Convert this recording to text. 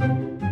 Thank you.